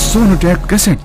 Sonu tap cassette